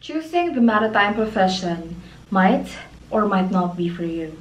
Choosing the maritime profession might or might not be for you.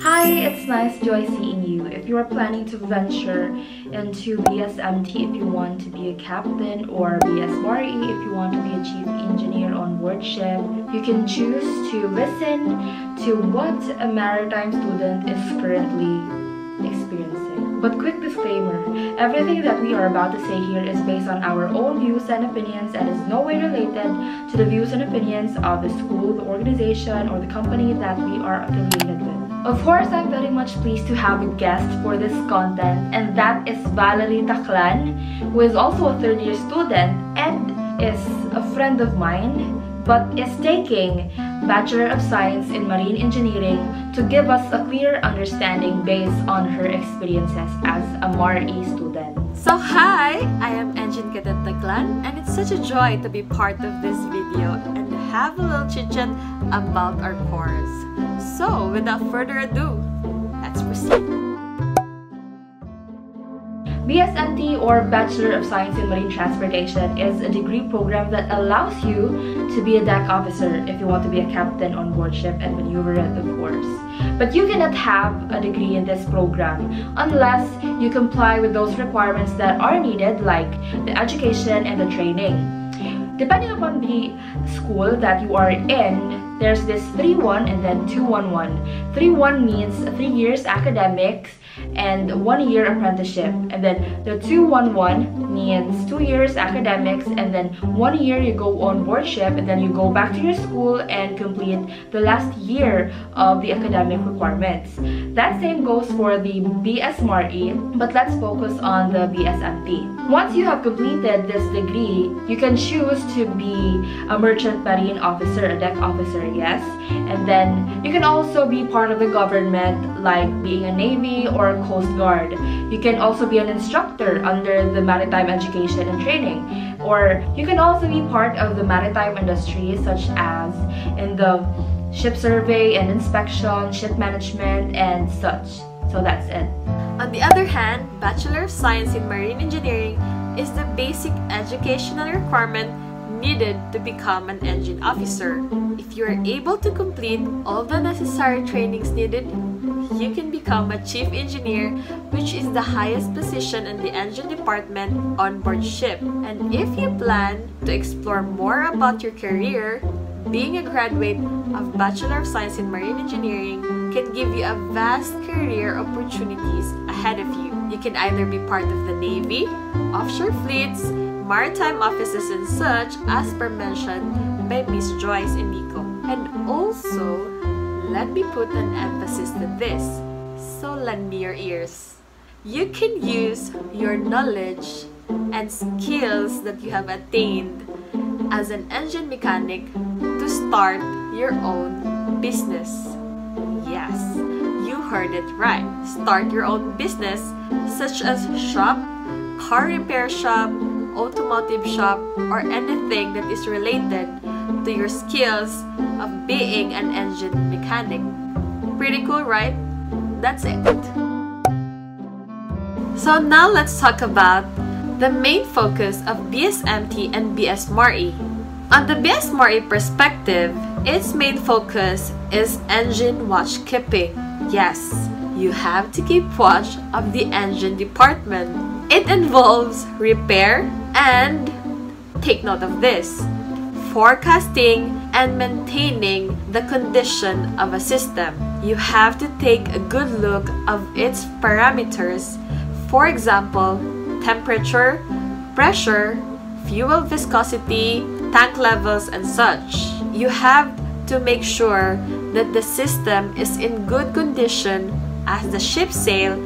Hi, it's nice Joy seeing you. If you are planning to venture into BSMT if you want to be a captain or BSMARE if you want to be a chief engineer on board ship, you can choose to listen to what a maritime student is currently. But quick disclaimer, everything that we are about to say here is based on our own views and opinions and is no way related to the views and opinions of the school, the organization, or the company that we are affiliated with. Of course, I'm very much pleased to have a guest for this content and that is Valerie Taklan, who is also a third year student and is a friend of mine but is taking Bachelor of Science in Marine Engineering to give us a clear understanding based on her experiences as a MARE student. So hi, I am Engine Cadet Taclan and it's such a joy to be part of this video and have a little chit chat about our course. So without further ado, let's proceed. BSMT or Bachelor of Science in Marine Transportation is a degree program that allows you to be a deck officer if you want to be a captain on board ship and maneuver it of course. But you cannot have a degree in this program unless you comply with those requirements that are needed like the education and the training. Depending upon the school that you are in, there's this 3-1 and then 2-1-1. 3-1 means 3 years academics and one year apprenticeship. And then the 211 means two years academics and then one year you go on board ship and then you go back to your school and complete the last year of the academic requirements. That same goes for the BSMARE but let's focus on the BSMT once you have completed this degree you can choose to be a merchant marine officer a deck officer yes. And then you can also be part of the government like being a navy or a coast guard. You can also be an instructor under the maritime education and training. Or you can also be part of the maritime industry such as in the ship survey and inspection ship management and such. So that's it. On the other hand bachelor of science in marine engineering is the basic educational requirement needed to become an engine officer. If you are able to complete all the necessary trainings needed, you can become a chief engineer, which is the highest position in the engine department on board ship. And if you plan to explore more about your career, being a graduate of Bachelor of Science in Marine Engineering can give you a vast career opportunities ahead of you. You can either be part of the Navy, offshore fleets, maritime offices and such as per mentioned by Miss Joyce Indico. And also, let me put an emphasis to this, so lend me your ears. You can use your knowledge and skills that you have attained as an engine mechanic to start your own business. Yes, you heard it right. Start your own business such as shop, car repair shop, automotive shop, or anything that is related to your skills of being an engine mechanic. Pretty cool, right? That's it. So now let's talk about the main focus of BSMT and BSMARE. On the BSMARE perspective, its main focus is engine watch keeping. Yes, you have to keep watch of the engine department. It involves repair and take note of this forecasting and maintaining the condition of a system. You have to take a good look of its parameters, for example, temperature, pressure, fuel viscosity, tank levels, and such. You have to make sure that the system is in good condition as the ship sail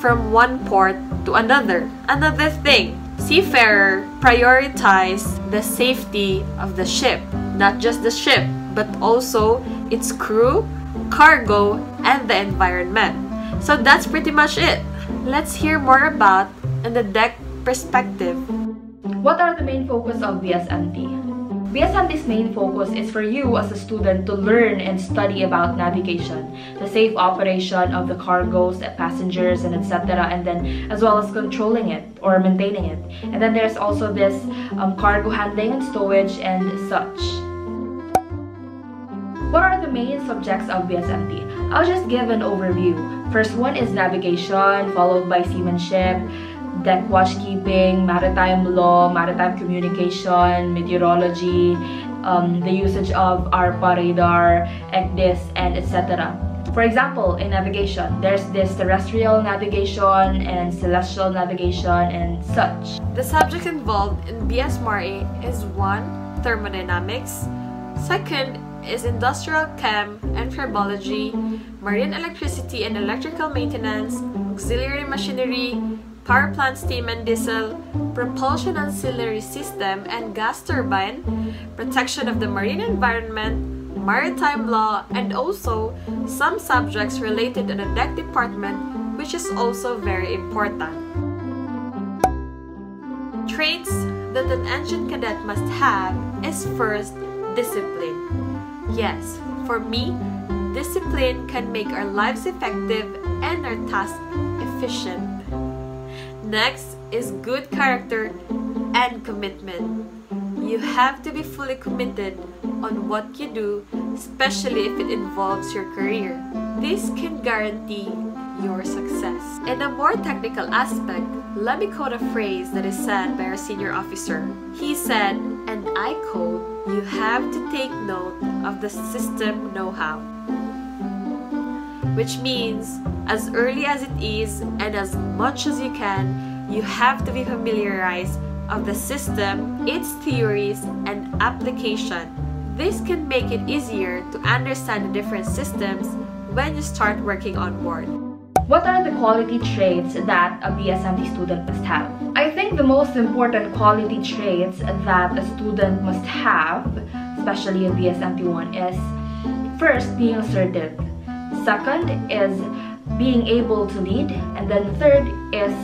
from one port to another. Another thing, seafarer prioritize the safety of the ship, not just the ship, but also its crew, cargo, and the environment. So that's pretty much it. Let's hear more about in the deck perspective. What are the main focus of BSMT? BSMT's main focus is for you as a student to learn and study about navigation, the safe operation of the cargoes, passengers, and etc. And then as well as controlling it or maintaining it. And then there's also this um, cargo handling and stowage and such. What are the main subjects of BSMT? I'll just give an overview. First one is navigation, followed by seamanship, deck watchkeeping, maritime law, maritime communication, meteorology, um, the usage of ARPA radar, ECDIS, and etc. For example, in navigation, there's this terrestrial navigation and celestial navigation and such. The subject involved in BSMARE is 1. Thermodynamics, second is industrial chem and tribology, marine electricity and electrical maintenance, auxiliary machinery, power plant steam and diesel, propulsion ancillary system and gas turbine, protection of the marine environment, maritime law, and also some subjects related to the deck department which is also very important. Traits that an engine cadet must have is first, discipline. Yes, for me, discipline can make our lives effective and our tasks efficient. Next is good character and commitment. You have to be fully committed on what you do, especially if it involves your career. This can guarantee your success. In a more technical aspect, let me quote a phrase that is said by our senior officer. He said, and I quote, you have to take note of the system know-how. Which means as early as it is and as much as you can, you have to be familiarized of the system, its theories, and application. This can make it easier to understand the different systems when you start working on board. What are the quality traits that a BSMT student must have? I think the most important quality traits that a student must have, especially in BSMT 1, is first, being assertive. Second is being able to lead. And then third is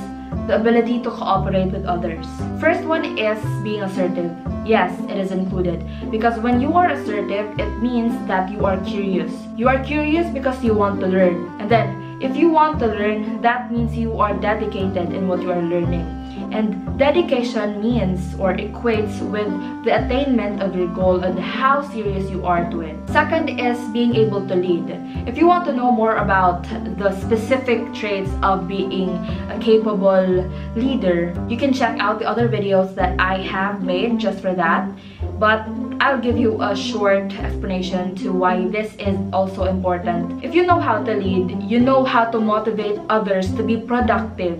the ability to cooperate with others. First one is being assertive. Yes, it is included. Because when you are assertive, it means that you are curious. You are curious because you want to learn. And then, if you want to learn, that means you are dedicated in what you are learning. And dedication means or equates with the attainment of your goal and how serious you are to it. Second is being able to lead. If you want to know more about the specific traits of being a capable leader, you can check out the other videos that I have made just for that. But I'll give you a short explanation to why this is also important. If you know how to lead, you know how to motivate others to be productive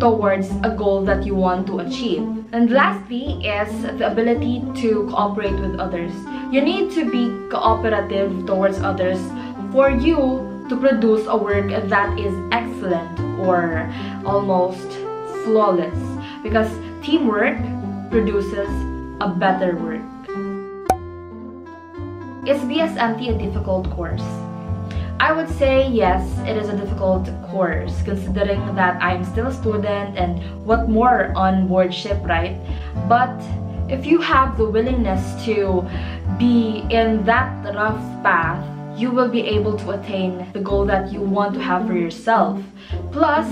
towards a goal that you want to achieve. And lastly is the ability to cooperate with others. You need to be cooperative towards others for you to produce a work that is excellent or almost flawless because teamwork produces a better work. Is BSMT a difficult course? I would say yes, it is a difficult course considering that I'm still a student and what more on board ship, right? But if you have the willingness to be in that rough path, you will be able to attain the goal that you want to have for yourself. Plus,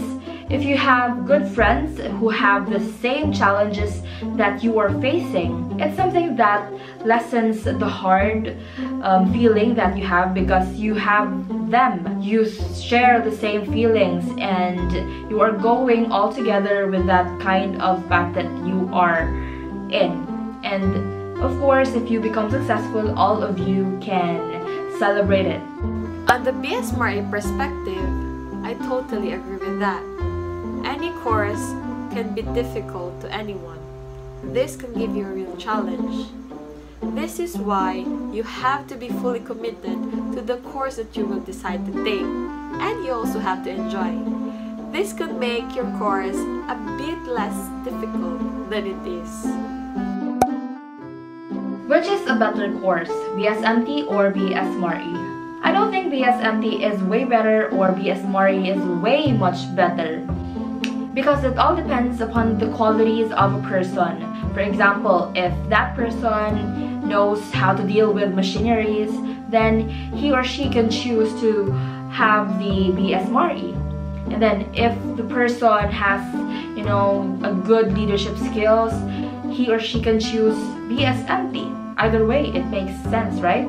if you have good friends who have the same challenges that you are facing, it's something that lessens the hard um, feeling that you have because you have them. You share the same feelings and you are going all together with that kind of path that you are in. And of course, if you become successful, all of you can celebrate it. On the BSMARE perspective, I totally agree with that. Any course can be difficult to anyone. This can give you a real challenge. This is why you have to be fully committed to the course that you will decide to take, and you also have to enjoy. This could make your course a bit less difficult than it is. Which is a better course, BSMT or BSMARE? I don't think BSMT is way better or BSMARE is way much better. Because it all depends upon the qualities of a person. For example, if that person knows how to deal with machineries, then he or she can choose to have the BSMARE. And then if the person has, you know, a good leadership skills, he or she can choose BSMT. Either way, it makes sense, right?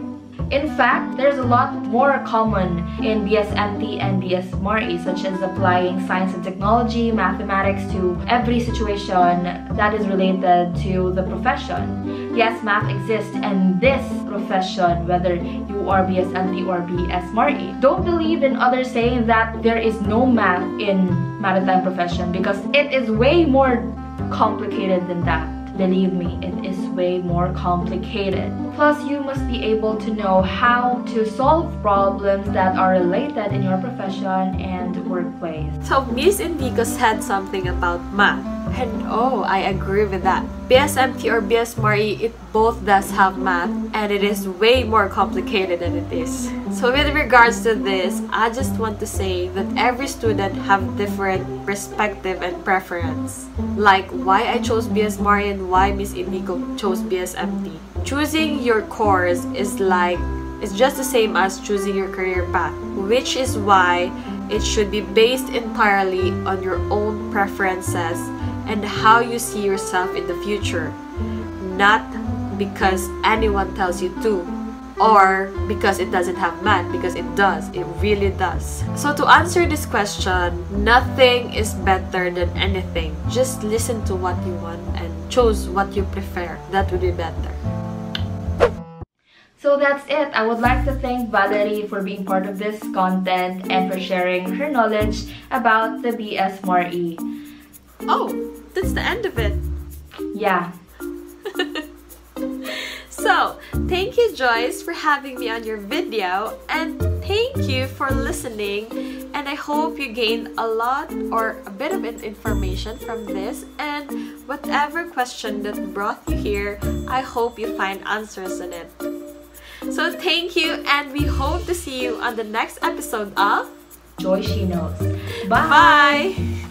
In fact, there's a lot more common in BSMT and BSMARE, such as applying science and technology, mathematics to every situation that is related to the profession. Yes, math exists in this profession, whether you are BSMT or BSMARE. Don't believe in others saying that there is no math in maritime profession because it is way more complicated than that. Believe me, it is way more complicated. Plus, you must be able to know how to solve problems that are related in your profession and workplace. So Miss Indico said something about math. And oh, I agree with that. BSMT or BSMARE, it both does have math and it is way more complicated than it is. So with regards to this, I just want to say that every student have different perspective and preference. Like why I chose BSMARE and why Miss Indico chose BSMT. Choosing your course is like it's just the same as choosing your career path, which is why it should be based entirely on your own preferences and how you see yourself in the future, not because anyone tells you to or because it doesn't have math because it does. It really does. So to answer this question nothing is better than anything. Just listen to what you want and choose what you prefer. That would be better. So that's it. I would like to thank Valerie for being part of this content and for sharing her knowledge about the BSMARE. Oh, that's the end of it. Yeah. so, thank you Joyce for having me on your video and thank you for listening and I hope you gained a lot or a bit of information from this and whatever question that brought you here, I hope you find answers in it. So thank you and we hope to see you on the next episode of Joy She Knows. Bye! Bye.